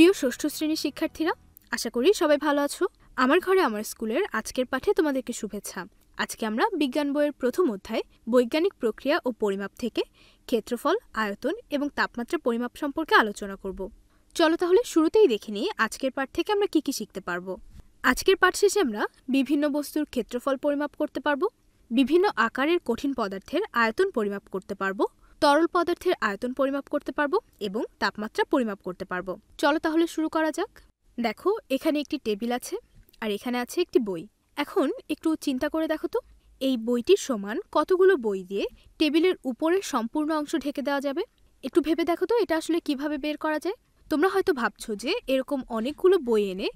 প্রিয় ষষ্ঠ শ্রেণির শিক্ষার্থীরা, আশা করি সবাই ভালো আছো। আমার ঘরে আমার স্কুলের আজকের পাঠে তোমাদেরকে শুভেচ্ছা। আজকে আমরা বিজ্ঞান বইয়ের প্রথম অধ্যায়, বৈজ্ঞানিক প্রক্রিয়া ও পরিমাপ থেকে ক্ষেত্রফল, আয়তন এবং তাপমাত্রা পরিমাপ সম্পর্কে আলোচনা করব। চলো তাহলে শুরুতেই দেখে নিই আজকের পাঠ থেকে আমরা কি কি শিখতে পারব। আজকের পাঠ শেষে আমরা বিভিন্ন বস্তুর ক্ষেত্রফল পরিমাপ করতে পারব, বিভিন্ন আকারের কঠিন পদার্থের আয়তন পরিমাপ করতে পারব তরল পদার্থের আয়তন পরিমাপ করতে পারব এবং তাপমাত্রা পরিমাপ করতে পারব। চলো তাহলে শুরু করা যাক। দেখো, এখানে একটি টেবিল আছে আর এখানে আছে একটি বই। এখন একটু চিন্তা করে দেখো তো, এই বইটির সমান কতগুলো বই দিয়ে টেবিলের উপরের সম্পূর্ণ অংশ ঢেকে দেওয়া যাবে? একটু ভেবে দেখো তো, এটা আসলে কীভাবে বের করা যায়? তোমরা হয়তো ভাবছ যে এরকম অনেকগুলো বই এনে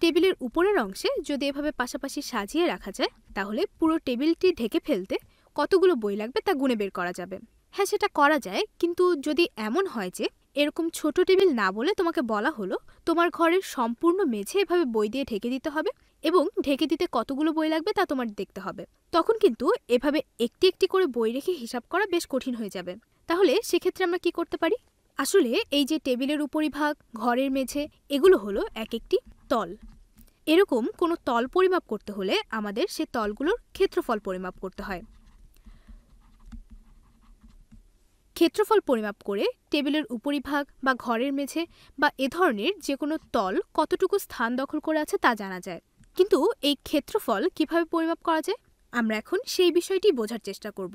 টেবিলের উপরের অংশে যদি এভাবে পাশাপাশি সাজিয়ে রাখা যায়, তাহলে পুরো টেবিলটি ঢেকে ফেলতে কতগুলো বই লাগবে তা গুনে বের করা যাবে। হ্যাঁ সেটা করা যায়। কিন্তু যদি এমন হয় যে এরকম ছোট টেবিল না বলে তোমাকে বলা হলো, তোমার ঘরের সম্পূর্ণ মেঝে এভাবে বই দিয়ে ঢেকে দিতে হবে এবং ঢেকে দিতে কতগুলো বই লাগবে তা তোমার দেখতে হবে। তখন কিন্তু এভাবে একটি একটি করে বই রেখে হিসাব করা বেশ কঠিন হয়ে যাবে। তাহলে সেক্ষেত্রে আমরা কি করতে পারি? আসলে এই যে টেবিলের উপরিভাগ, ঘরের মেঝে, এগুলো হলো এক একটি তল। এরকম কোনো তল পরিমাপ করতে হলে আমাদের সে তলগুলোর ক্ষেত্রফল পরিমাপ করতে হয়। ক্ষেত্রফল পরিমাপ করে টেবিলের উপরিভাগ বা ঘরের মেঝে বা এ ধরনের যে কোনো তল কতটুকু স্থান দখল করে আছে তা জানা যায়। কিন্তু এই ক্ষেত্রফল কীভাবে পরিমাপ করা যায়? আমরা এখন সেই বিষয়টি বোঝার চেষ্টা করব।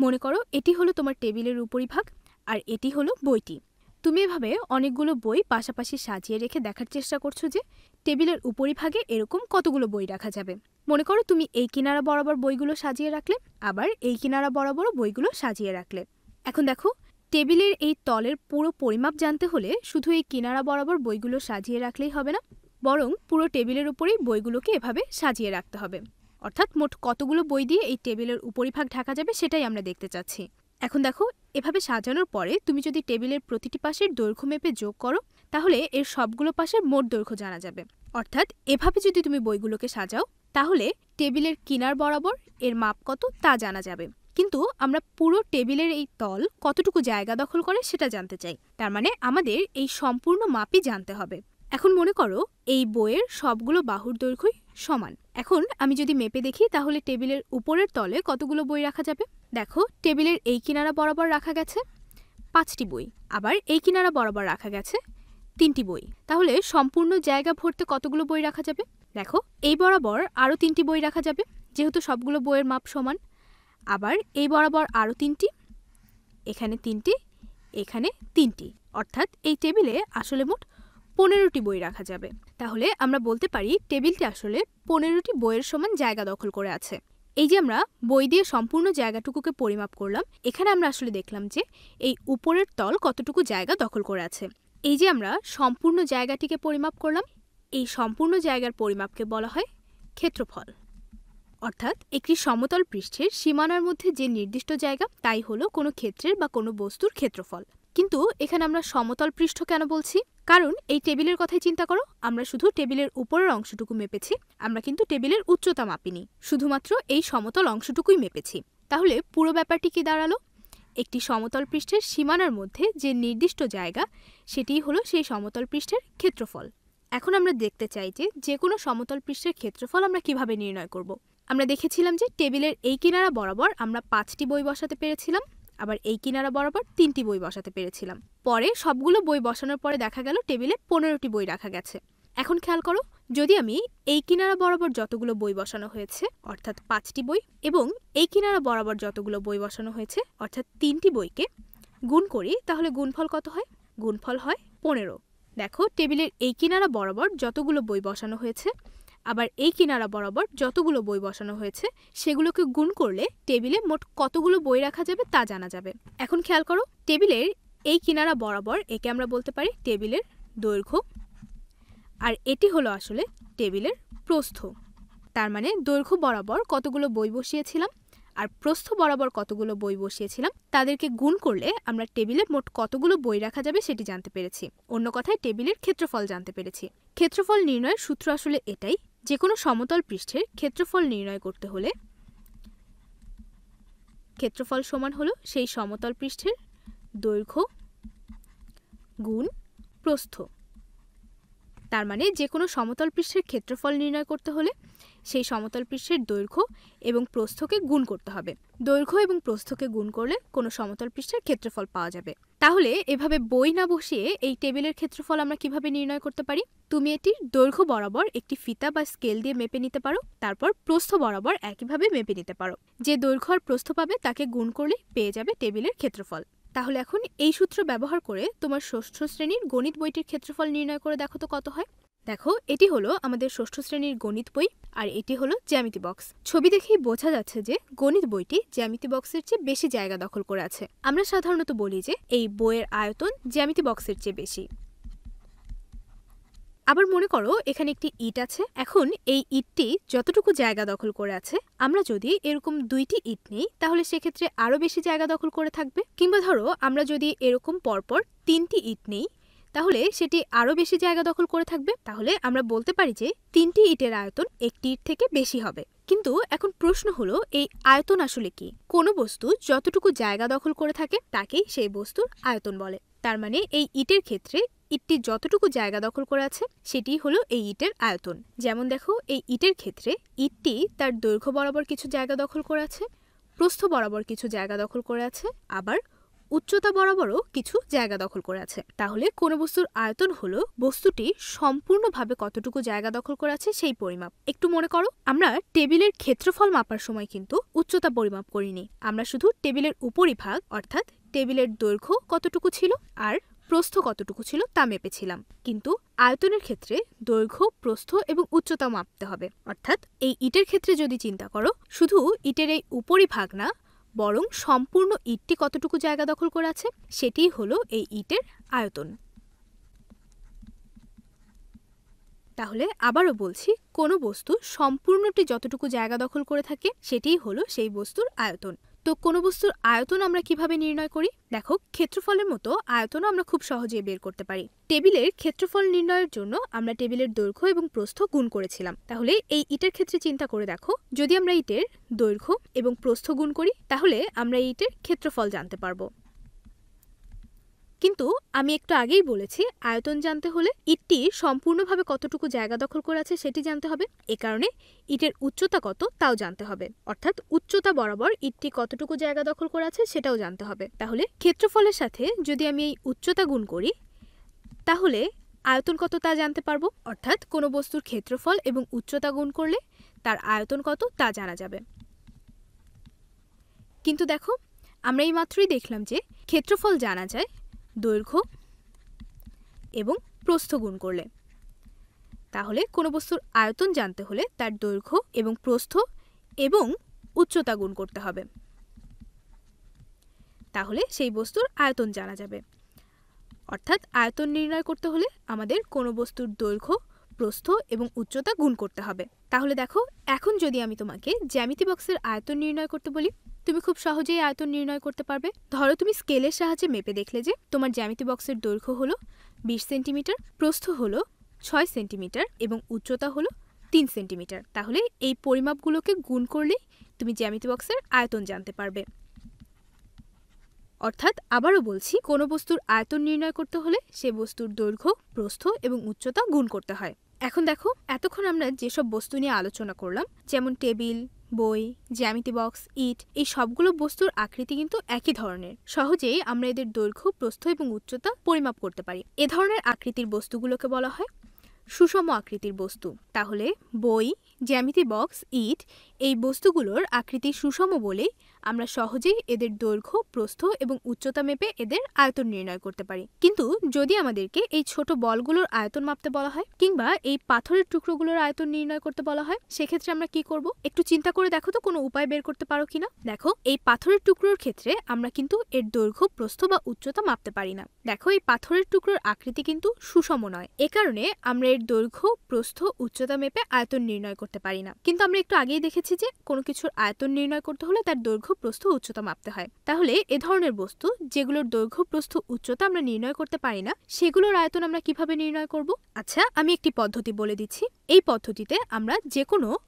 মনে করো এটি হলো তোমার টেবিলের উপরিভাগ আর এটি হলো বইটি। তুমি এভাবে অনেকগুলো বই পাশাপাশি সাজিয়ে রেখে দেখার চেষ্টা করছ যে টেবিলের উপরিভাগে এরকম কতগুলো বই রাখা যাবে। মনে করো তুমি এই কিনারা বরাবর বইগুলো সাজিয়ে রাখলে, আবার এই কিনারা বরাবর বইগুলো সাজিয়ে রাখলে। এখন দেখো, টেবিলের এই তলের পুরো পরিমাপ জানতে হলে শুধু এই কিনারা বরাবর বইগুলো সাজিয়ে রাখলেই হবে না, বরং পুরো টেবিলের উপরেই বইগুলোকে এভাবে সাজিয়ে রাখতে হবে। অর্থাৎ মোট কতগুলো বই দিয়ে এই টেবিলের উপরিভাগ ঢাকা যাবে সেটাই আমরা দেখতে চাচ্ছি। এখন দেখো, এভাবে সাজানোর পরে তুমি যদি টেবিলের প্রতিটি পাশের দৈর্ঘ্য মেপে যোগ করো, তাহলে এর সবগুলো পাশের মোট দৈর্ঘ্য জানা যাবে। অর্থাৎ এভাবে যদি তুমি বইগুলোকে সাজাও, তাহলে টেবিলের কিনার বরাবর এর মাপ কত তা জানা যাবে। কিন্তু আমরা পুরো টেবিলের এই তল কতটুকু জায়গা দখল করে সেটা জানতে চাই। তার মানে আমাদের এই সম্পূর্ণ মাপই জানতে হবে। এখন মনে করো এই বইয়ের সবগুলো বাহুর দৈর্ঘ্যই সমান। এখন আমি যদি মেপে দেখি তাহলে টেবিলের উপরের তলে কতগুলো বই রাখা যাবে? দেখো, টেবিলের এই কিনারা বরাবর রাখা গেছে পাঁচটি বই। আবার এই কিনারা বরাবর রাখা গেছে তিনটি বই। তাহলে সম্পূর্ণ জায়গা ভরতে কতগুলো বই রাখা যাবে? দেখো, এই বরাবর আরও তিনটি বই রাখা যাবে। যেহেতু সবগুলো বইয়ের মাপ সমান আবার এই বরাবর আরও তিনটি, এখানে তিনটি এখানে তিনটি। অর্থাৎ এই টেবিলে আসলে মোট পনেরোটি বই রাখা যাবে। তাহলে আমরা বলতে পারি টেবিলটি আসলে পনেরোটি বইয়ের সমান জায়গা দখল করে আছে। এই যে আমরা বই দিয়ে সম্পূর্ণ জায়গাটুকুকে পরিমাপ করলাম, এখানে আমরা আসলে দেখলাম যে এই উপরের তল কতটুকু জায়গা দখল করে আছে। এই যে আমরা সম্পূর্ণ জায়গাটিকে পরিমাপ করলাম, এই সম্পূর্ণ জায়গার পরিমাপকে বলা হয় ক্ষেত্রফল। অর্থাৎ একটি সমতল পৃষ্ঠের সীমানার মধ্যে যে নির্দিষ্ট জায়গা, তাই হলো কোনো ক্ষেত্রের বা কোনো বস্তুর ক্ষেত্রফল। কিন্তু এখানে আমরা সমতল পৃষ্ঠ কেন বলছি? কারণ এই টেবিলের কথাই চিন্তা করো, আমরা শুধু টেবিলের উপরের অংশটুকু মেপেছি, আমরা কিন্তু টেবিলের উচ্চতা মাপিনি, শুধুমাত্র এই সমতল অংশটুকুই মেপেছি। তাহলে পুরো ব্যাপারটি কি দাঁড়াল? একটি সমতল পৃষ্ঠের সীমানার মধ্যে যে নির্দিষ্ট জায়গা, সেটিই হলো সেই সমতল পৃষ্ঠের ক্ষেত্রফল। এখন আমরা দেখতে চাই যে যে কোনো সমতল পৃষ্ঠের ক্ষেত্রফল আমরা কীভাবে নির্ণয় করব। আমরা দেখেছিলাম যে টেবিলের এই কিনারা বরাবর আমরা পাঁচটি বই বসাতে পেরেছিলাম, আবার এই কিনারা বরাবর তিনটি বই বসাতে পেরেছিলাম। পরে সবগুলো বই বসানোর পরে দেখা গেল টেবিলে পনেরোটি বই রাখা গেছে। এখন খেয়াল করো, যদি আমি এই কিনারা বরাবর যতগুলো বই বসানো হয়েছে, অর্থাৎ পাঁচটি বই, এবং এই কিনারা বরাবর যতগুলো বই বসানো হয়েছে, অর্থাৎ তিনটি বইকে গুণ করি, তাহলে গুণফল কত হয়? গুণফল হয় পনেরো। দেখো, টেবিলের এই কিনারা বরাবর যতগুলো বই বসানো হয়েছে আবার এই কিনারা বরাবর যতগুলো বই বসানো হয়েছে, সেগুলোকে গুণ করলে টেবিলে মোট কতগুলো বই রাখা যাবে তা জানা যাবে। এখন খেয়াল করো, টেবিলের এই কিনারা বরাবর একে আমরা বলতে পারি টেবিলের দৈর্ঘ্য, আর এটি হলো আসলে টেবিলের প্রস্থ। তার মানে দৈর্ঘ্য বরাবর কতগুলো বই বসিয়েছিলাম, আর প্রস্থ বরাবর কতগুলো বই বসিয়েছিলাম, তাদেরকে গুণ করলে আমরা টেবিলে মোট কতগুলো বই রাখা যাবে সেটি জানতে পেরেছি। অন্য কথায় টেবিলের ক্ষেত্রফল জানতে পেরেছি। ক্ষেত্রফল নির্ণয়ের সূত্র আসলে এটাই যে কোনো সমতল পৃষ্ঠের ক্ষেত্রফল নির্ণয় করতে হলে ক্ষেত্রফল সমান হলো সেই সমতল পৃষ্ঠের দৈর্ঘ্য গুণ প্রস্থ। তার মানে যে কোনো সমতল পৃষ্ঠের ক্ষেত্রফল নির্ণয় করতে হলে সেই সমতল পৃষ্ঠের দৈর্ঘ্য এবং প্রস্থকে গুণ করতে হবে। দৈর্ঘ্য এবং প্রস্থকে গুণ করলে কোনো সমতল পৃষ্ঠের ক্ষেত্রফল পাওয়া যাবে। তাহলে এভাবে বই না বসিয়ে এই টেবিলের ক্ষেত্রফল আমরা কীভাবে নির্ণয় করতে পারি? তুমি এটির দৈর্ঘ্য বরাবর একটি ফিতা বা স্কেল দিয়ে মেপে নিতে পারো, তারপর প্রস্থ বরাবর একইভাবে মেপে নিতে পারো। যে দৈর্ঘ্য আর প্রস্থ পাবে তাকে গুণ করলে পেয়ে যাবে টেবিলের ক্ষেত্রফল। তাহলে এখন এই সূত্র ব্যবহার করে তোমার ষষ্ঠ শ্রেণির গণিত বইটির ক্ষেত্রফল নির্ণয় করে দেখো তো কত হয়। দেখো, এটি হলো আমাদের ষষ্ঠ শ্রেণির গণিত বই আর এটি হলো জ্যামিতি বক্স। ছবি দেখেই বোঝা যাচ্ছে যে গণিত বইটি জ্যামিতি বক্সের চেয়ে বেশি জায়গা দখল করে আছে। আমরা সাধারণত বলি যে এই বইয়ের আয়তন জ্যামিতি বক্সের চেয়ে বেশি। আবার মনে করো, এখানে একটি ইট আছে। এখন এই ইটটি যতটুকু জায়গা দখল করে আছে, আমরা যদি এরকম দুইটি ইট নেই, তাহলে সেক্ষেত্রে আরও বেশি জায়গা দখল করে থাকবে। কিংবা ধরো, আমরা যদি এরকম পরপর তিনটি ইট নেই তাহলে সেটি আরও বেশি জায়গা দখল করে থাকবে। তাহলে আমরা বলতে পারি যে তিনটি ইটের আয়তন একটি ইট থেকে বেশি হবে। কিন্তু এখন প্রশ্ন হলো, এই আয়তন আসলে কি? কোনো বস্তু যতটুকু জায়গা দখল করে থাকে, তাকেই সেই বস্তুর আয়তন বলে। তার মানে এই ইটের ক্ষেত্রে ইটটি যতটুকু জায়গা দখল করে আছে সেটি হলো এই ইটের আয়তন। যেমন দেখো, এই ইটের ক্ষেত্রে ইটটি তার দৈর্ঘ্য বরাবর কিছু জায়গা দখল করে আছে, প্রস্থ বরাবর কিছু জায়গা দখল করে আছে, আবার উচ্চতা বরাবরও কিছু জায়গা দখল করে আছে। তাহলে কোনো বস্তুর আয়তন হলো বস্তুটি সম্পূর্ণভাবে কতটুকু জায়গা দখল করে আছে সেই পরিমাপ। একটু মনে করো, আমরা টেবিলের ক্ষেত্রফল মাপার সময় কিন্তু উচ্চতা পরিমাপ করিনি। আমরা শুধু টেবিলের উপরিভাগ, অর্থাৎ টেবিলের দৈর্ঘ্য কতটুকু ছিল আর প্রস্থ কতটুকু ছিল তা মেপেছিলাম। কিন্তু আয়তনের ক্ষেত্রে দৈর্ঘ্য, প্রস্থ এবং উচ্চতা মাপতে হবে। অর্থাৎ এই ইটের ক্ষেত্রে যদি চিন্তা করো, শুধু ইটের এই উপরিভাগ না বরং সম্পূর্ণ ইটটি কতটুকু জায়গা দখল করে আছে সেটিই হলো এই ইটের আয়তন। তাহলে আবারও বলছি, কোনো বস্তু সম্পূর্ণটি যতটুকু জায়গা দখল করে থাকে সেটিই হলো সেই বস্তুর আয়তন। তো কোনো বস্তুর আয়তন আমরা কীভাবে নির্ণয় করি? দেখো, ক্ষেত্রফলের মতো আয়তনও আমরা খুব সহজেই বের করতে পারি। টেবিলের ক্ষেত্রফল নির্ণয়ের জন্য আমরা টেবিলের দৈর্ঘ্য এবং প্রস্থ গুণ করেছিলাম। তাহলে এই ইটের ক্ষেত্রে চিন্তা করে দেখো, যদি আমরা ইটের দৈর্ঘ্য এবং প্রস্থ গুণ করি, তাহলে আমরা ইটের ক্ষেত্রফল জানতে পারব। কিন্তু আমি একটু আগেই বলেছি, আয়তন জানতে হলে ইটটি সম্পূর্ণভাবে কতটুকু জায়গা দখল করে আছে সেটি জানতে হবে। এ কারণে ইটের উচ্চতা কত তাও জানতে হবে। অর্থাৎ উচ্চতা বরাবর ইটটি কতটুকু জায়গা দখল করে আছে সেটাও জানতে হবে। তাহলে ক্ষেত্রফলের সাথে যদি আমি এই উচ্চতা গুণ করি, তাহলে আয়তন কত তা জানতে পারব? অর্থাৎ কোনো বস্তুর ক্ষেত্রফল এবং উচ্চতা গুণ করলে তার আয়তন কত তা জানা যাবে। কিন্তু দেখো, আমরা এই মাত্রই দেখলাম যে ক্ষেত্রফল জানা যায় দৈর্ঘ্য এবং প্রস্থ গুণ করলে। তাহলে কোনো বস্তুর আয়তন জানতে হলে তার দৈর্ঘ্য এবং প্রস্থ এবং উচ্চতা গুণ করতে হবে। তাহলে সেই বস্তুর আয়তন জানা যাবে। অর্থাৎ আয়তন নির্ণয় করতে হলে আমাদের কোনো বস্তুর দৈর্ঘ্য, প্রস্থ এবং উচ্চতা গুণ করতে হবে। তাহলে দেখো, এখন যদি আমি তোমাকে জ্যামিতি বক্সের আয়তন নির্ণয় করতে বলি তুমি খুব সহজেই আয়তন নির্ণয় করতে পারবে। ধরো তুমি স্কেলের সাহায্যে মেপে দেখলে যে তোমার জ্যামিতি বক্সের দৈর্ঘ্য হলো বিশ সেন্টিমিটার, প্রস্থ হলো ছয় সেন্টিমিটার এবং উচ্চতা হলো তিন সেন্টিমিটার। তাহলে এই পরিমাপগুলোকে গুণ করলেই তুমি জ্যামিতি বক্সের আয়তন জানতে পারবে। অর্থাৎ আবারও বলছি, কোনো বস্তুর আয়তন নির্ণয় করতে হলে সে বস্তুর দৈর্ঘ্য, প্রস্থ এবং উচ্চতা গুণ করতে হয়। এখন দেখো, এতক্ষণ আমরা যেসব বস্তু নিয়ে আলোচনা করলাম, যেমন টেবিল বই, জ্যামিতি বক্স, ইট, এই সবগুলো বস্তুর আকৃতি কিন্তু একই ধরনের। সহজেই আমরা এদের দৈর্ঘ্য, প্রস্থ এবং উচ্চতা পরিমাপ করতে পারি। এ ধরনের আকৃতির বস্তুগুলোকে বলা হয় সুষম আকৃতির বস্তু। তাহলে বই জ্যামিতি বক্স, ইট, এই বস্তুগুলোর আকৃতি সুষম বলেই আমরা সহজেই এদের দৈর্ঘ্য, প্রস্থ এবং উচ্চতা মেপে এদের আয়তন নির্ণয় করতে পারি। কিন্তু যদি আমাদেরকে এই ছোট বলগুলোর আয়তন মাপতে বলা হয় কিংবা এই পাথরের টুকরোগুলোর আয়তন নির্ণয় করতে বলা হয়, সেক্ষেত্রে আমরা কি করব? একটু চিন্তা করে দেখো তো কোনো উপায় বের করতে পারো কিনা? দেখো, এই পাথরের টুকরোর ক্ষেত্রে আমরা কিন্তু এর দৈর্ঘ্য, প্রস্থ বা উচ্চতা মাপতে পারি না। দেখো, এই পাথরের টুকরোর আকৃতি কিন্তু সুষম নয়। এ কারণে আমরা এর দৈর্ঘ্য, প্রস্থ, উচ্চতা মেপে আয়তন নির্ণয় করতে পারি না। কিন্তু আমরা একটু আগেই দেখেছি যে কোনো কিছুর আয়তন নির্ণয় করতে হলে তার দৈর্ঘ্য, প্রস্থ, উচ্চতা মাপতে হয়। তাহলে এ ধরনের বস্তু যেগুলোর দৈর্ঘ্য, প্রস্থ, উচ্চতা আমরা নির্ণয় করতে পারি না, সেগুলোর আয়তন আমরা কীভাবে নির্ণয় করব? আচ্ছা আমি একটি পদ্ধতি বলে দিচ্ছি। এই পদ্ধতিতে আমরা যে কোনো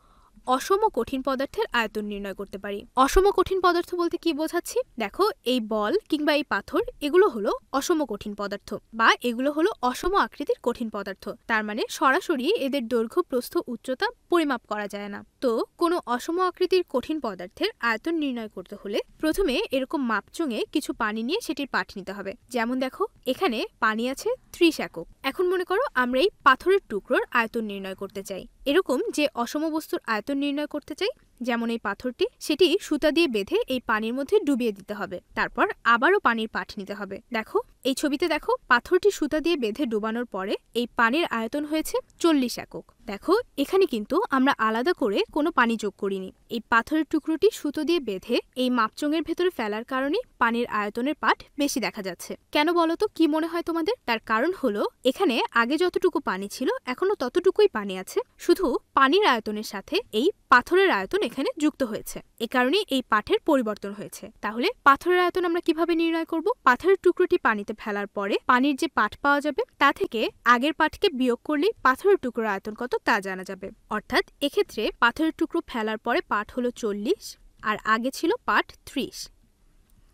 অসম কঠিন পদার্থের আয়তন নির্ণয় করতে পারি। অসম কঠিন পদার্থ বলতে কি বোঝাচ্ছি? দেখো, এই বল কিংবা এই পাথর, এগুলো হলো অসম কঠিন পদার্থ বা এগুলো হলো অসম আকৃতির কঠিন পদার্থ। তার মানে সরাসরি এদের দৈর্ঘ্য, প্রস্থ, উচ্চতা পরিমাপ করা যায় না। তো কোনো অসম আকৃতির কঠিন পদার্থের আয়তন নির্ণয় করতে হলে প্রথমে এরকম মাপচুঙে কিছু পানি নিয়ে সেটির পাঠ নিতে হবে। যেমন দেখো, এখানে পানি আছে ত্রিশ একক। এখন মনে করো আমরা এই পাথরের টুকরোর আয়তন নির্ণয় করতে চাই। এরকম যে অসম বস্তুর আয়তন নির্ণয় করতে চাই? যেমন এই পাথরটি, সেটি সুতা দিয়ে বেঁধে এই পানির মধ্যে ডুবিয়ে দিতে হবে। তারপর আবারও পানির পাঠ নিতে হবে। দেখো, এই ছবিতে দেখো, পাথরটি সুতা দিয়ে বেঁধে ডুবানোর পরে এই পানির আয়তন হয়েছে চল্লিশ একক। দেখো, এখানে কিন্তু আমরা আলাদা করে কোনো পানি যোগ করিনি। এই পাথরের টুকরোটি সুতো দিয়ে বেঁধে এই মাপচঙের ভেতরে ফেলার কারণে পানির আয়তনের পাঠ বেশি দেখা যাচ্ছে। কেন বলো তো, কি মনে হয় তোমাদের? তার কারণ হলো, এখানে আগে যতটুকু পানি ছিল, এখনও ততটুকুই পানি আছে। শুধু পানির আয়তনের সাথে এই পাথরের আয়তন এখানে যুক্ত হয়েছে। এ কারণে এই পাঠের পরিবর্তন হয়েছে। তাহলে পাথরের আয়তন আমরা কীভাবে নির্ণয় করব? পাথরের টুকরোটি পানিতে ফেলার পরে পানির যে পাঠ পাওয়া যাবে, তা থেকে আগের পাঠকে বিয়োগ করলেই পাথরের টুকরোর আয়তন কত তা জানা যাবে। অর্থাৎ এক্ষেত্রে পাথরের টুকরো ফেলার পরে পাঠ হলো চল্লিশ আর আগে ছিল পাঠ ত্রিশ।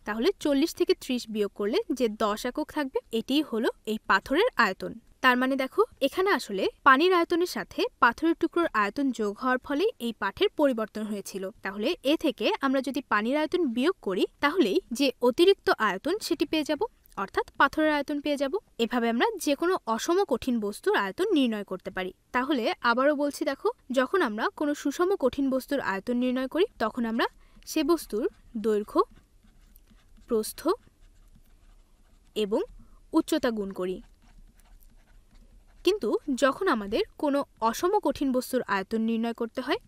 তাহলে চল্লিশ থেকে ত্রিশ বিয়োগ করলে যে দশ একক থাকবে, এটিই হলো এই পাথরের আয়তন। তার মানে দেখো, এখানে আসলে পানির আয়তনের সাথে পাথরের টুকরোর আয়তন যোগ হওয়ার ফলে এই পাঠের পরিবর্তন হয়েছিল। তাহলে এ থেকে আমরা যদি পানির আয়তন বিয়োগ করি, তাহলেই যে অতিরিক্ত আয়তন সেটি পেয়ে যাব, অর্থাৎ পাথরের আয়তন পেয়ে যাব। এভাবে আমরা যে কোনো অসম কঠিন বস্তুর আয়তন নির্ণয় করতে পারি। তাহলে আবারও বলছি দেখো, যখন আমরা কোনো সুষম কঠিন বস্তুর আয়তন নির্ণয় করি, তখন আমরা সে বস্তুর দৈর্ঘ্য, প্রস্থ এবং উচ্চতা গুণ করি। কিন্তু যখন আমাদের কোনো অসম কঠিন বস্তুর আয়তন নির্ণয় করতে হয়,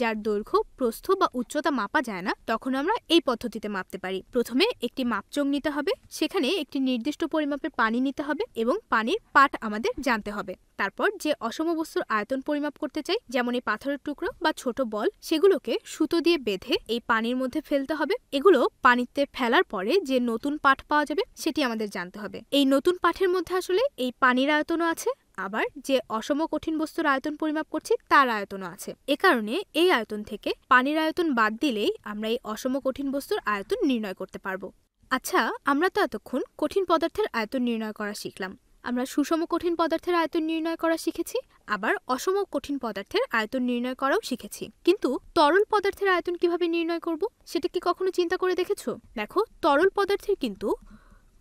যার দৈর্ঘ্য, প্রস্থ বা উচ্চতা মাপা যায় না, তখন আমরা এই পদ্ধতিতে মাপতে পারি। প্রথমে একটি মাপচং নিতে হবে, সেখানে একটি নির্দিষ্ট পরিমাপের পানি নিতে হবে এবং পানির পাট আমাদের জানতে হবে। তারপর যে অসম বস্তুর আয়তন পরিমাপ করতে চাই, যেমন এই পাথরের টুকরো বা ছোট বল, সেগুলোকে সুতো দিয়ে বেঁধে এই পানির মধ্যে ফেলতে হবে। এগুলো পানিতে ফেলার পরে যে নতুন পাট পাওয়া যাবে, সেটি আমাদের জানতে হবে। এই নতুন পাঠের মধ্যে আসলে এই পানির আয়তনও আছে আবার যে অসম কঠিন বস্তুর আয়তন পরিমাপ করছি, তার আয়তনও আছে। এ কারণে এই আয়তন থেকে পানির আয়তন বাদ দিলেই আমরা এই অসম কঠিন বস্তুর আয়তন নির্ণয় করতে পারব। আচ্ছা আমরা তো এতক্ষণ কঠিন পদার্থের আয়তন নির্ণয় করা শিখলাম। আমরা সুষম কঠিন পদার্থের আয়তন নির্ণয় করা শিখেছি, আবার অসম কঠিন পদার্থের আয়তন নির্ণয় করাও শিখেছি। কিন্তু তরল পদার্থের আয়তন কীভাবে নির্ণয় করব, সেটা কি কখনো চিন্তা করে দেখেছ? দেখো, তরল পদার্থের কিন্তু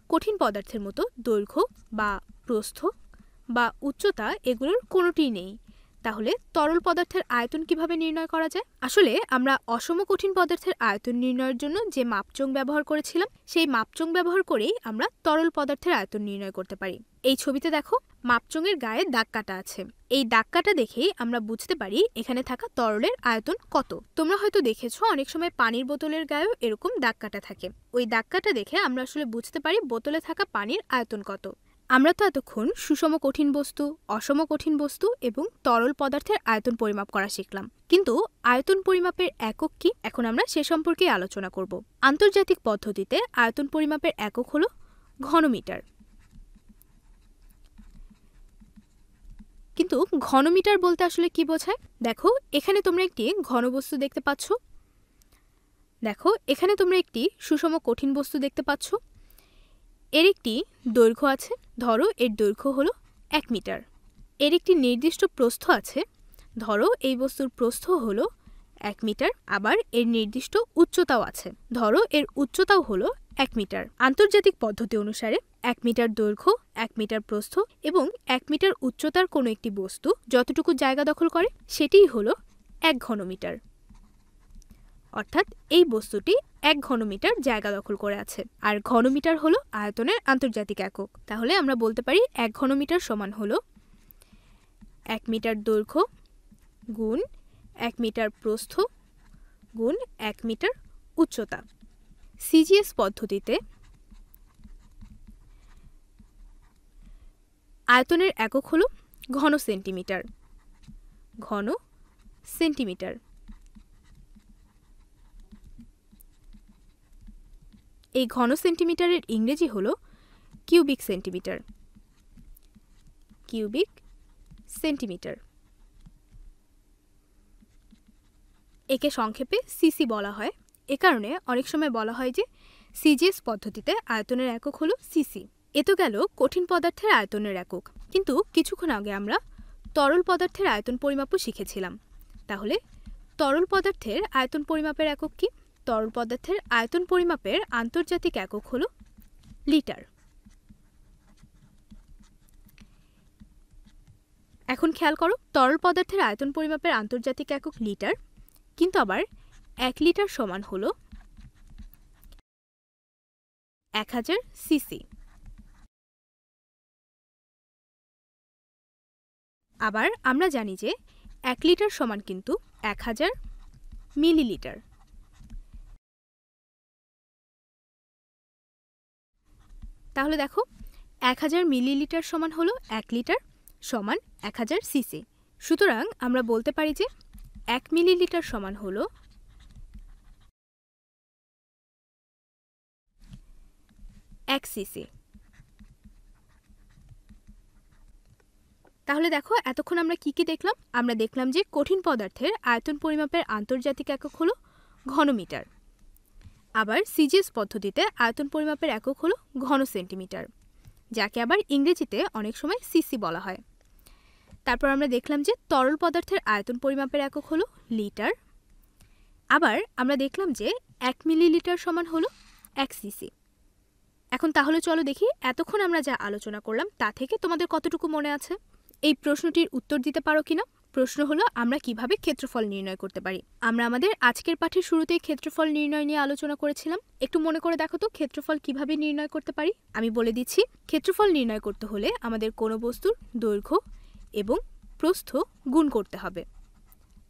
কঠিন পদার্থের মতো দৈর্ঘ্য বা প্রস্থ বা উচ্চতা এগুলোর কোনোটিই নেই। তাহলে তরল পদার্থের আয়তন কীভাবে নির্ণয় করা যায়? আসলে আমরা অসম কঠিন পদার্থের আয়তন নির্ণয়ের জন্য যে মাপচং ব্যবহার করেছিলাম, সেই মাপচং ব্যবহার করেই আমরা তরল পদার্থের আয়তন নির্ণয় করতে পারি। এই ছবিতে দেখো, মাপচঙের গায়ে দাগ কাটা আছে। এই দাগ কাটা দেখেই আমরা বুঝতে পারি এখানে থাকা তরলের আয়তন কত। তোমরা হয়তো দেখেছ, অনেক সময় পানির বোতলের গায়েও এরকম দাগ কাটা থাকে। ওই দাগ কাটা দেখে আমরা আসলে বুঝতে পারি বোতলে থাকা পানির আয়তন কত। আমরা তো এতক্ষণ সুষম কঠিন বস্তু, অসম কঠিন বস্তু এবং তরল পদার্থের আয়তন পরিমাপ করা শিখলাম। কিন্তু আয়তন পরিমাপের একক কি? এখন আমরা সে সম্পর্কে আলোচনা করব। আন্তর্জাতিক পদ্ধতিতে আয়তন পরিমাপের একক হলো ঘনমিটার। কিন্তু ঘনমিটার বলতে আসলে কি বোঝায়? দেখো, এখানে তোমরা একটি ঘনবস্তু দেখতে পাচ্ছ। দেখো, এখানে তোমরা একটি সুষম কঠিন বস্তু দেখতে পাচ্ছ। এর একটি দৈর্ঘ্য আছে, ধরো এর দৈর্ঘ্য হলো এক মিটার। এর একটি নির্দিষ্ট প্রস্থ আছে, ধরো এই বস্তুর প্রস্থ হলো এক মিটার, আবার এর নির্দিষ্ট উচ্চতাও আছে, ধরো এর উচ্চতাও হলো এক মিটার। আন্তর্জাতিক পদ্ধতি অনুসারে এক মিটার দৈর্ঘ্য, এক মিটার প্রস্থ এবং এক মিটার উচ্চতার কোনো একটি বস্তু যতটুকু জায়গা দখল করে, সেটিই হলো এক ঘনমিটার। অর্থাৎ এই বস্তুটি এক ঘনমিটার জায়গা দখল করে আছে। আর ঘনমিটার হলো আয়তনের আন্তর্জাতিক একক। তাহলে আমরা বলতে পারি এক ঘনমিটার সমান হলো এক মিটার দৈর্ঘ্য গুণ এক মিটার প্রস্থ গুণ এক মিটার উচ্চতা। সিজিএস পদ্ধতিতে আয়তনের একক হলো ঘন সেন্টিমিটার। ঘন সেন্টিমিটার। এই ঘন সেন্টিমিটারের ইংরেজি হল কিউবিক সেন্টিমিটার। Cubic centimetre. একে সংক্ষেপে সিসি বলা হয়। এ কারণে অনেক সময় বলা হয় যে সিজিএস পদ্ধতিতে আয়তনের একক হলো সিসি এ তো গেল কঠিন পদার্থের আয়তনের একক। কিন্তু কিছুক্ষণ আগে আমরা তরল পদার্থের আয়তন পরিমাপও শিখেছিলাম। তাহলে তরল পদার্থের আয়তন পরিমাপের একক কি? তরল পদার্থের আয়তন পরিমাপের আন্তর্জাতিক একক হল লিটার। এখন খেয়াল করো, তরল পদার্থের আয়তন পরিমাপের আন্তর্জাতিক একক লিটার, কিন্তু আবার এক লিটার সমান হল এক হাজার সিসি। আবার আমরা জানি যে এক লিটার সমান কিন্তু এক হাজার মিলিলিটার। তাহলে দেখো, এক হাজার মিলিলিটার সমান হলো এক লিটার সমান এক হাজার সিসি। সুতরাং আমরা বলতে পারি যে এক মিলিলিটার সমান হলো এক সিসি। তাহলে দেখো, এতক্ষণ আমরা কি কি দেখলাম? আমরা দেখলাম যে কঠিন পদার্থের আয়তন পরিমাপের আন্তর্জাতিক একক হলো ঘনমিটার। আবার সিজিএস পদ্ধতিতে আয়তন পরিমাপের একক হলো ঘন সেন্টিমিটার, যাকে আবার ইংরেজিতে অনেক সময় সিসি বলা হয়। তারপর আমরা দেখলাম যে তরল পদার্থের আয়তন পরিমাপের একক হলো লিটার। আবার আমরা দেখলাম যে এক মিলিলিটার সমান হলো এক সিসি। এখন তাহলে চলো দেখি এতক্ষণ আমরা যা আলোচনা করলাম তা থেকে তোমাদের কতটুকু মনে আছে? এই প্রশ্নটির উত্তর দিতে পারো কিনা? প্রশ্ন হলো, আমরা কীভাবে ক্ষেত্রফল নির্ণয় করতে পারি? আমরা আমাদের আজকের পাঠের শুরুতেই ক্ষেত্রফল নির্ণয় নিয়ে আলোচনা করেছিলাম। একটু মনে করে দেখো তো, ক্ষেত্রফল কীভাবে নির্ণয় করতে পারি? আমি বলে দিচ্ছি, ক্ষেত্রফল নির্ণয় করতে হলে আমাদের কোনো বস্তুর দৈর্ঘ্য এবং প্রস্থ গুণ করতে হবে।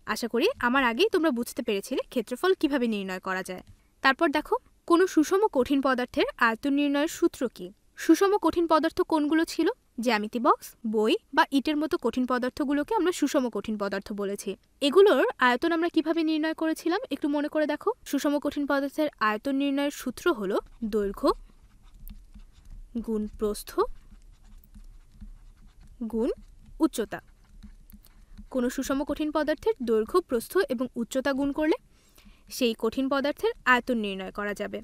আশা করি আমার আগেই তোমরা বুঝতে পেরেছিলে ক্ষেত্রফল কীভাবে নির্ণয় করা যায়। তারপর দেখো, কোনো সুষম কঠিন পদার্থের আয়তন নির্ণয়ের সূত্র কি? সুষম কঠিন পদার্থ কোনগুলো ছিল? জ্যামিতি বক্স, বই বা ইটের মতো কঠিন পদার্থগুলোকে আমরা সুষম কঠিন পদার্থ বলেছি। এগুলোর আয়তন আমরা কীভাবে নির্ণয় করেছিলাম? একটু মনে করে দেখো। সুষম কঠিন পদার্থের আয়তন নির্ণয়ের সূত্র হলো দৈর্ঘ্য গুণ প্রস্থ গুণ উচ্চতা। কোনো সুষম কঠিন পদার্থের দৈর্ঘ্য, প্রস্থ এবং উচ্চতা গুণ করলে সেই কঠিন পদার্থের আয়তন নির্ণয় করা যাবে।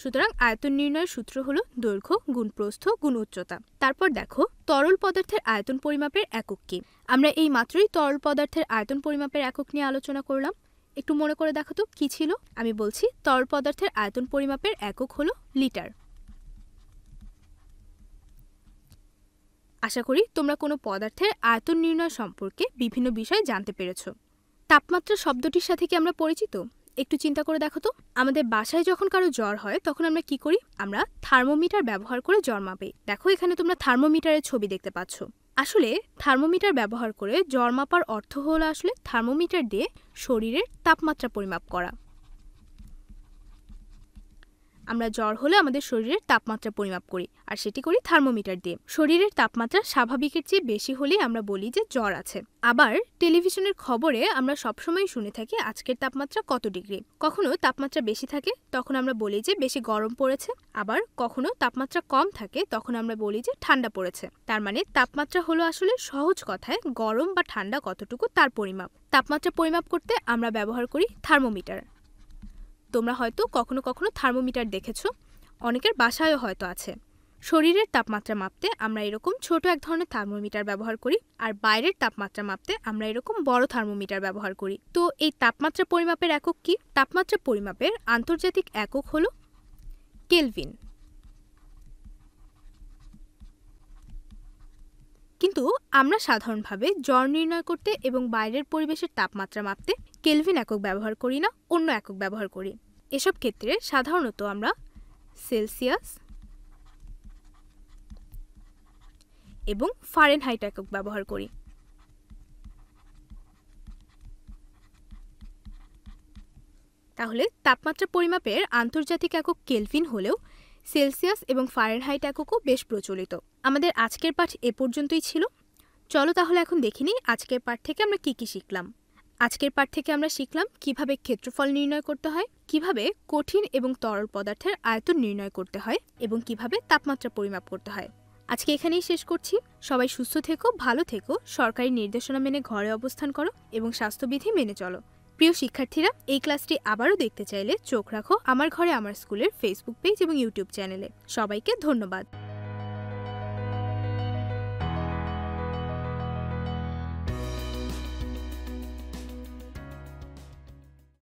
সুতরাং আয়তন নির্ণয়ের সূত্র হলো দৈর্ঘ্য গুণ প্রস্থ গুণ উচ্চতা তারপর দেখো, তরল পদার্থের আয়তন পরিমাপের একক কি? আমরা এই মাত্রই তরল পদার্থের আয়তন পরিমাপের একক নিয়ে আলোচনা করলাম। একটু মনে করে দেখো তো, কি ছিল? আমি বলছি, তরল পদার্থের আয়তন পরিমাপের একক হলো লিটার। আশা করি তোমরা কোনো পদার্থের আয়তন নির্ণয় সম্পর্কে বিভিন্ন বিষয় জানতে পেরেছ। তাপমাত্রা শব্দটির সাথে কি আমরা পরিচিত? একটু চিন্তা করে দেখো তো। আমাদের বাসায় যখন কারও জ্বর হয়, তখন আমরা কি করি? আমরা থার্মোমিটার ব্যবহার করে জ্বর মাপি। দেখো এখানে তোমরা থার্মোমিটারের ছবি দেখতে পাচ্ছ। আসলে থার্মোমিটার ব্যবহার করে জ্বর মাপার অর্থ হলো আসলে থার্মোমিটার দিয়ে শরীরের তাপমাত্রা পরিমাপ করা। আমরা জ্বর হলে আমাদের শরীরের তাপমাত্রা পরিমাপ করি, আর সেটি করি থার্মোমিটার দিয়ে। শরীরের তাপমাত্রা স্বাভাবিকের চেয়ে বেশি হলেই আমরা বলি যে জ্বর আছে। আবার টেলিভিশনের খবরে আমরা সবসময় শুনে থাকি আজকের তাপমাত্রা কত ডিগ্রি। কখনো তাপমাত্রা বেশি থাকে, তখন আমরা বলি যে বেশি গরম পড়েছে। আবার কখনো তাপমাত্রা কম থাকে, তখন আমরা বলি যে ঠান্ডা পড়েছে। তার মানে তাপমাত্রা হলো আসলে সহজ কথায় গরম বা ঠান্ডা কতটুকু তার পরিমাপ। তাপমাত্রা পরিমাপ করতে আমরা ব্যবহার করি থার্মোমিটার। তোমরা হয়তো কখনো কখনো থার্মোমিটার দেখেছ, অনেকের বাসায়ও হয়তো আছে। শরীরের তাপমাত্রা মাপতে আমরা এরকম ছোট এক ধরনের থার্মোমিটার ব্যবহার করি, আর বাইরের তাপমাত্রা মাপতে আমরা এরকম বড় থার্মোমিটার ব্যবহার করি। তো এই তাপমাত্রা পরিমাপের একক কি? তাপমাত্রা পরিমাপের আন্তর্জাতিক একক হল কেলভিন। কিন্তু আমরা সাধারণভাবে জ্বর নির্ণয় করতে এবং বাইরের পরিবেশের তাপমাত্রা মাপতে কেলভিন একক ব্যবহার করি না, অন্য একক ব্যবহার করি। এসব ক্ষেত্রে সাধারণত আমরা সেলসিয়াস এবং ফারেনহাইট একক ব্যবহার করি। তাহলে তাপমাত্রা পরিমাপের আন্তর্জাতিক একক কেলভিন হলেও সেলসিয়াস এবং ফারেনহাইট এককও বেশ প্রচলিত। আমাদের আজকের পাঠ এ পর্যন্তই ছিল। চলো তাহলে এখন দেখিনি আজকের পাঠ থেকে আমরা কি কি শিখলাম। আজকের পাঠ থেকে আমরা শিখলাম কীভাবে ক্ষেত্রফল নির্ণয় করতে হয়, কীভাবে কঠিন এবং তরল পদার্থের আয়তন নির্ণয় করতে হয় এবং কীভাবে তাপমাত্রা পরিমাপ করতে হয়। আজকে এখানেই শেষ করছি। সবাই সুস্থ থেকো, ভালো থেকো, সরকারি নির্দেশনা মেনে ঘরে অবস্থান করো এবং স্বাস্থ্যবিধি মেনে চলো। প্রিয় শিক্ষার্থীরা, এই ক্লাসটি আবারও দেখতে চাইলে চোখ রাখো আমার ঘরে, আমার স্কুলের ফেসবুক পেজ এবং ইউটিউব চ্যানেলে সবাইকে ধন্যবাদ।